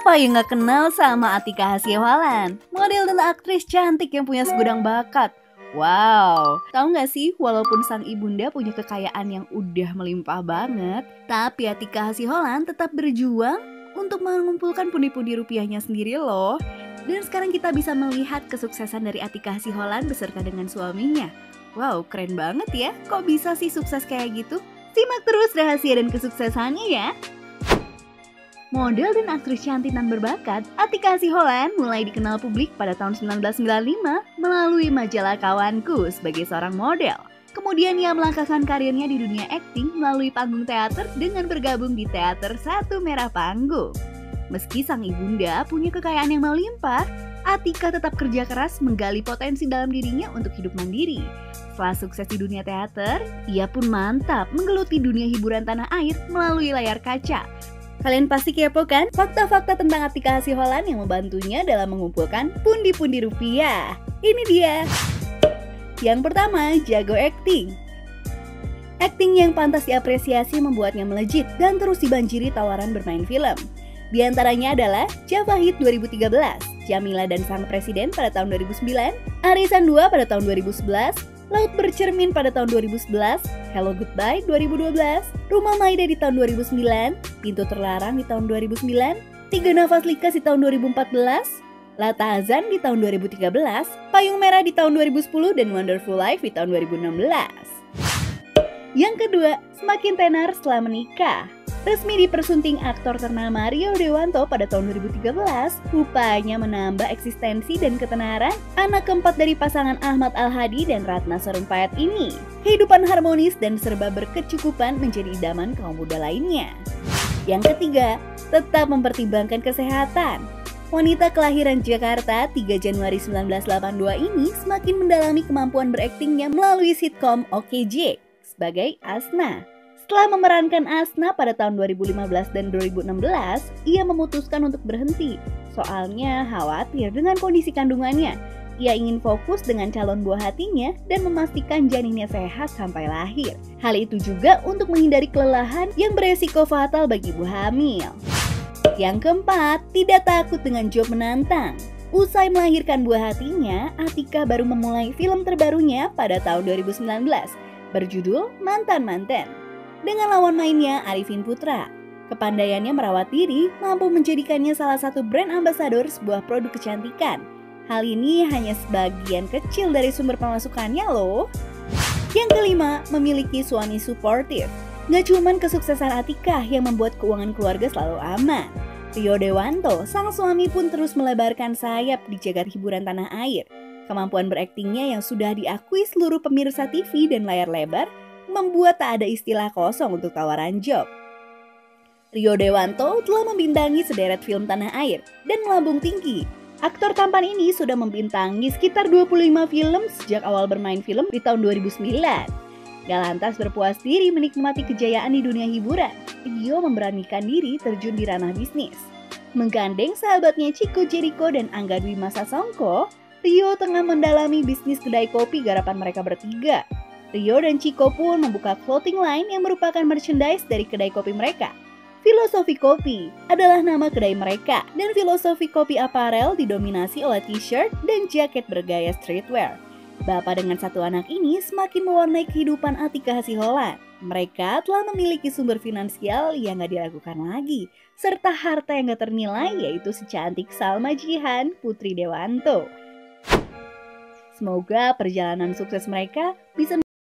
Siapa yang gak kenal sama Atika Hasiholan? Model dan aktris cantik yang punya segudang bakat. Wow, tahu gak sih walaupun sang ibunda punya kekayaan yang udah melimpah banget, tapi Atika Hasiholan tetap berjuang untuk mengumpulkan pundi-pundi rupiahnya sendiri loh. Dan sekarang kita bisa melihat kesuksesan dari Atika Hasiholan beserta dengan suaminya. Wow, keren banget ya. Kok bisa sih sukses kayak gitu? Simak terus rahasia dan kesuksesannya ya. Model dan aktris cantik dan berbakat, Atika Hasiholan mulai dikenal publik pada tahun 1995 melalui majalah Kawanku sebagai seorang model. Kemudian ia melangkahkan karirnya di dunia akting melalui panggung teater dengan bergabung di teater Satu Merah Panggung. Meski sang ibunda punya kekayaan yang melimpah, Atika tetap kerja keras menggali potensi dalam dirinya untuk hidup mandiri. Setelah sukses di dunia teater, ia pun mantap menggeluti dunia hiburan tanah air melalui layar kaca Kalian pasti kepo kan fakta-fakta tentang Atika Hasiholan yang membantunya dalam mengumpulkan pundi-pundi rupiah. Ini dia. Yang pertama, jago acting. Acting yang pantas diapresiasi membuatnya melejit dan terus dibanjiri tawaran bermain film. Di antaranya adalah Java Hit 2013, Jamila dan Sang Presiden pada tahun 2009, Arisan 2 pada tahun 2011, Laut Bercermin pada tahun 2011, Hello Goodbye 2012, Rumah Maida di tahun 2009, Pintu Terlarang di tahun 2009, Tiga Nafas Likas di tahun 2014, Lata Azan di tahun 2013, Payung Merah di tahun 2010, dan Wonderful Life di tahun 2016. Yang kedua, semakin tenar setelah menikah resmi dipersunting aktor ternama Rio Dewanto pada tahun 2013, rupanya menambah eksistensi dan ketenaran anak keempat dari pasangan Ahmad Al-Hadi dan Ratna Sarumpayat ini. Kehidupan harmonis dan serba berkecukupan menjadi idaman kaum muda lainnya. Yang ketiga, tetap mempertimbangkan kesehatan. Wanita kelahiran Jakarta 3 Januari 1982 ini semakin mendalami kemampuan beraktingnya melalui sitkom OKJ sebagai Asna. Setelah memerankan Asna pada tahun 2015 dan 2016, ia memutuskan untuk berhenti. Soalnya khawatir dengan kondisi kandungannya. Ia ingin fokus dengan calon buah hatinya dan memastikan janinnya sehat sampai lahir. Hal itu juga untuk menghindari kelelahan yang beresiko fatal bagi ibu hamil. Yang keempat, tidak takut dengan job menantang. Usai melahirkan buah hatinya, Atika baru memulai film terbarunya pada tahun 2019 berjudul Mantan Mantan dengan lawan mainnya Arifin Putra. Kepandaiannya merawat diri mampu menjadikannya salah satu brand ambassador sebuah produk kecantikan. Hal ini hanya sebagian kecil dari sumber pemasukannya loh. Yang kelima, memiliki suami suportif. Gak cuman kesuksesan Atika yang membuat keuangan keluarga selalu aman. Rio Dewanto, sang suami pun terus melebarkan sayap di jagat hiburan tanah air. Kemampuan beraktingnya yang sudah diakui seluruh pemirsa TV dan layar lebar membuat tak ada istilah kosong untuk tawaran job. Rio Dewanto telah membintangi sederet film tanah air dan melambung tinggi. Aktor tampan ini sudah membintangi sekitar 25 film sejak awal bermain film di tahun 2009. Gak lantas berpuas diri menikmati kejayaan di dunia hiburan, Rio memberanikan diri terjun di ranah bisnis. Menggandeng sahabatnya Chico Jericho dan Angga Dwi Masa Songko, Rio tengah mendalami bisnis kedai kopi garapan mereka bertiga Rio dan Chico pun membuka clothing line yang merupakan merchandise dari kedai kopi mereka. Filosofi Kopi adalah nama kedai mereka dan filosofi kopi aparel didominasi oleh t-shirt dan jaket bergaya streetwear. Bapak dengan satu anak ini semakin mewarnai kehidupan Atika Hasiholan. Mereka telah memiliki sumber finansial yang gak diragukan lagi, serta harta yang gak ternilai yaitu si cantik Salma Jihan, Putri Dewanto. Semoga perjalanan sukses mereka bisa